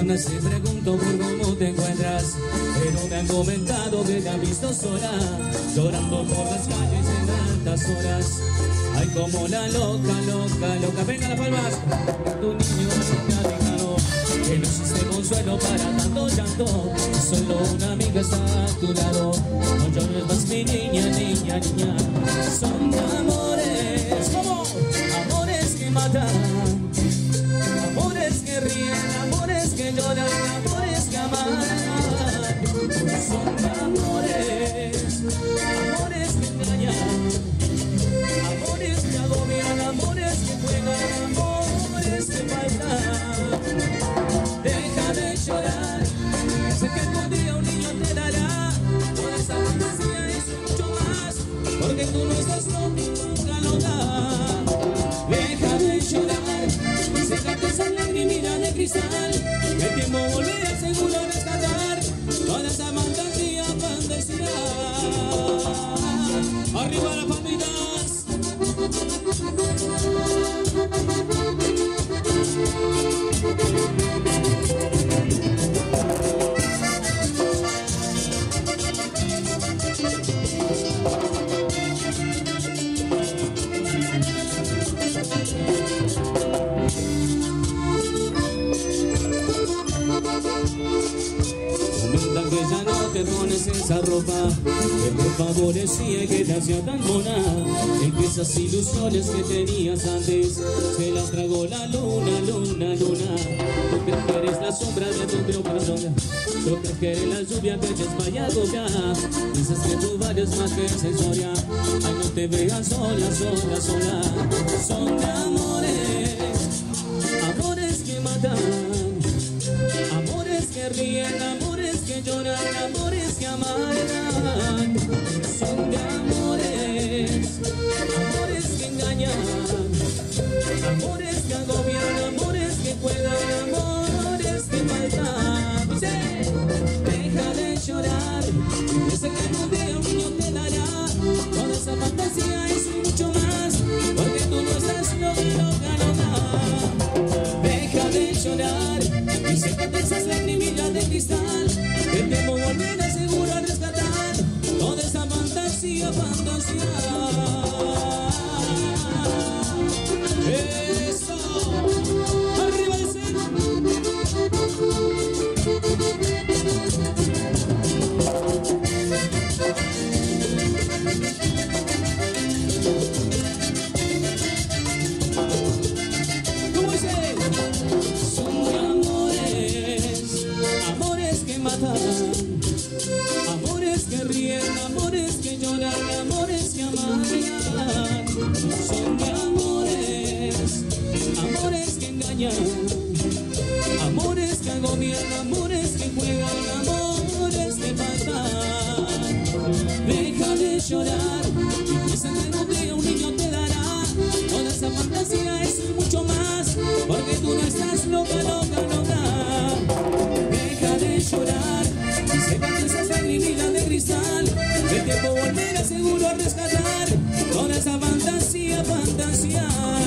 personas se pregunto por cómo te encuentras, pero me han comentado que te han visto sola, llorando por las calles en altas horas. Ay, como la loca, loca, loca. Venga las palmas. Tu niño te ha dejado, que no existe consuelo para tanto llanto. Solo una amiga está a tu lado. No llores más, mi niña, niña, niña. Son amores que aman. Son amores, amores que engañan. Amores que agobian, amores que juegan, amores que faltan. Deja de llorar, sé que algún día un niño te dará toda esa fantasía y mucho más, porque tú no estás y nunca lo da. Te pones esa ropa que te favorecía y que te hacía tan mona. Esas ilusiones que tenías antes se las tragó la luna, luna, luna. Tú crees que eres la sombra de tu propio corazón. Tú crees que eres la lluvia que te vaya ya. Dices que tú vales más que esa historia. Ay, no te veas sola, sola, sola. Son Amores que agobian, amores que juegan, amores que faltan. Dice, deja de llorar, que algún día un niño te dará toda esa fantasía y mucho más, porque tú no estás loca, loca, loca. Deja de llorar y sécate esas lagrimillas de cristal. El tiempo volverá seguro a rescatar toda esa fantasía, fantasía. Que agobian, amores que juegan, amores que matan. Deja de llorar y piensa que día un niño te dará toda esa fantasía, eso y mucho más, porque tú no estás loca, loca, loca. Deja de llorar y sécate esas lagrimillas de cristal, el tiempo volverá seguro a rescatar toda esa fantasía, fantasía.